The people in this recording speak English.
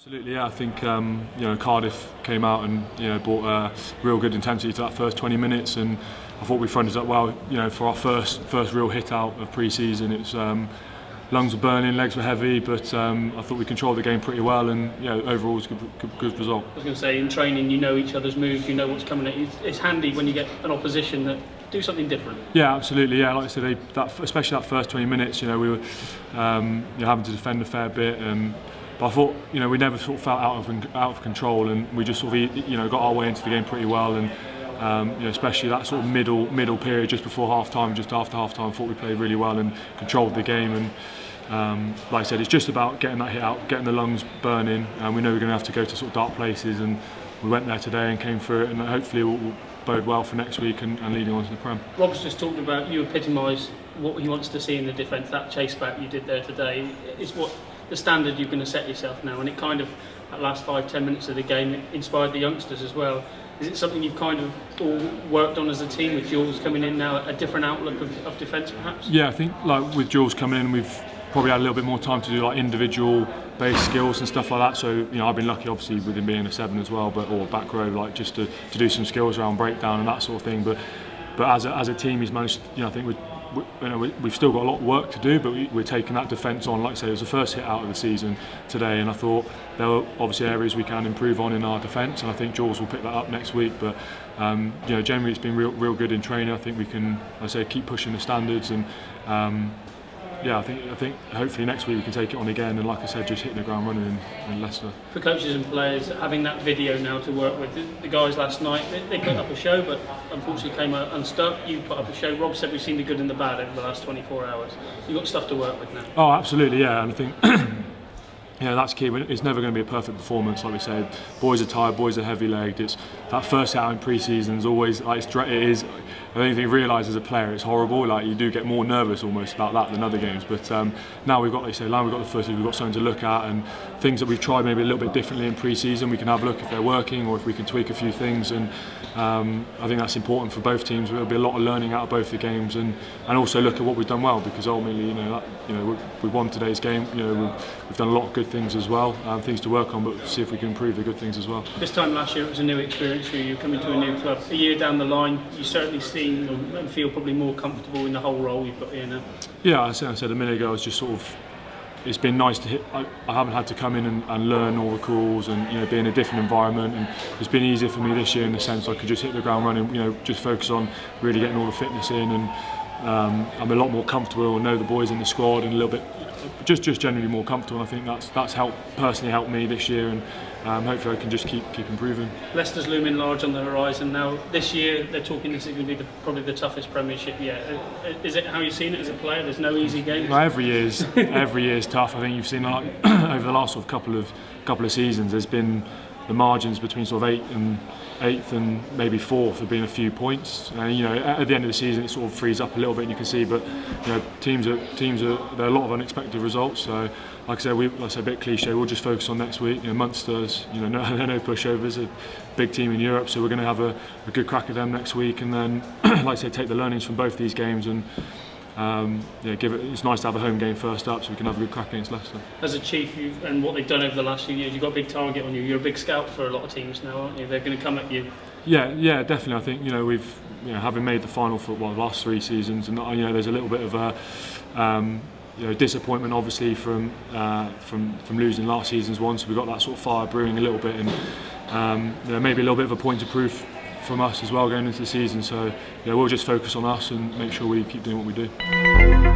Absolutely, yeah. I think um, you know Cardiff came out and you know brought a real good intensity to that first 20 minutes, and I thought we fronted up well. You know, for our first first real hit out of pre-season, it's um, lungs were burning, legs were heavy, but um, I thought we controlled the game pretty well, and you know, overall it was a good, good, good result. I was going to say, in training, you know each other's moves, you know what's coming at you. It's handy when you get an opposition that do something different. Yeah, absolutely. Yeah, like I said, they, that, especially that first 20 minutes, you know, we were um, you know, having to defend a fair bit. And, but I thought, you know, we never sort of felt out of out of control, and we just sort of, you know, got our way into the game pretty well. And um, you know, especially that sort of middle middle period just before half time, just after half time, thought we played really well and controlled the game. And um, like I said, it's just about getting that hit out, getting the lungs burning. And we know we're going to have to go to sort of dark places, and we went there today and came through it. And hopefully, we'll, we'll bode well for next week and, and leading on to the Prem. Rob's just talked about you epitomise what he wants to see in the defence. That chase back you did there today is what the standard you're going to set yourself now, and it kind of that last five ten minutes of the game it inspired the youngsters as well. Is it something you've kind of all worked on as a team with Jules coming in now, a different outlook of, of defence perhaps? Yeah, I think like with Jules coming in, we've probably had a little bit more time to do like individual based skills and stuff like that. So you know, I've been lucky, obviously, with him being a seven as well, but or back row, like just to, to do some skills around breakdown and that sort of thing. But but as a, as a team, he's managed. You know, I think we we, you know, we, have still got a lot of work to do, but we, are taking that defence on. Like I say, it was the first hit out of the season today, and I thought there were obviously areas we can improve on in our defence, and I think Jules will pick that up next week. But um, you know, generally it's been real, real good in training. I think we can, like I say, keep pushing the standards and. Um, yeah, I think I think hopefully next week we can take it on again and like I said, just hitting the ground running in, in Leicester. For coaches and players, having that video now to work with, the, the guys last night they, they, put up a show, but unfortunately came out unstuck. You put up a show. Rob said we've seen the good and the bad over the last 24 hours. You've got stuff to work with now. Oh, absolutely, yeah, and I think. yeah, that's key. It's never going to be a perfect performance, like we said. Boys are tired, boys are heavy legged. It's that first out in pre-season is always like it's, it is I don't think you realise as a player it's horrible. Like you do get more nervous almost about that than other games. But um, now we've got, like you say, now we've got the footage, we've got something to look at, and things that we've tried maybe a little bit differently in pre-season. We can have a look if they're working or if we can tweak a few things. And um, I think that's important for both teams. There'll be a lot of learning out of both the games, and, and also look at what we've done well because ultimately, you know, that, you know, we, we won today's game. You know, we've, we've done a lot of good things as well, um, things to work on, but see if we can improve the good things as well. This time last year it was a new experience for you coming to a new club. A year down the line, you certainly seen and feel probably more comfortable in the whole role you've got here now? Yeah, I said, I said a minute ago, I was just sort of it's been nice to hit. I, I haven't had to come in and, and, learn all the calls and you know be in a different environment. And it's been easier for me this year in the sense I could just hit the ground running. You know, just focus on really getting all the fitness in, and um, I'm a lot more comfortable. I know the boys in the squad and a little bit, just just generally more comfortable. And I think that's that's helped personally helped me this year and um, hopefully I can just keep keep improving. Leicester's looming large on the horizon now. This year they're talking this is going to be the, probably the toughest Premiership yet. Uh, is it how you've seen it as a player? There's no easy games. Well, every year is every year is tough. I think you've seen like, over the last sort of couple of couple of seasons. There's been the margins between sort of eight and eighth and maybe fourth have been a few points. And you know, at the end of the season, it sort of frees up a little bit, and you can see. But you know, teams are teams are there are a lot of unexpected results. So, like I said, we like I said, a bit cliche. We'll just focus on next week. You know, Munster's, you know, no, no pushovers, a big team in Europe. So we're going to have a, a good crack at them next week, and then, like I said, take the learnings from both these games and um, yeah, give it. It's nice to have a home game first up, so we can have a good crack against Leicester. As a chief, and what they've done over the last few years, you've got a big target on you. You're a big scout for a lot of teams now, aren't you? They're going to come at you. Yeah, yeah, definitely. I think you know we've you know having made the final for well, the last three seasons, and you know there's a little bit of a. Um, you know, disappointment obviously from uh, from from losing last season's one, so we've got that sort of fire brewing a little bit, and um, you know, maybe a little bit of a point of proof from us as well going into the season. So yeah, we'll just focus on us and make sure we keep doing what we do.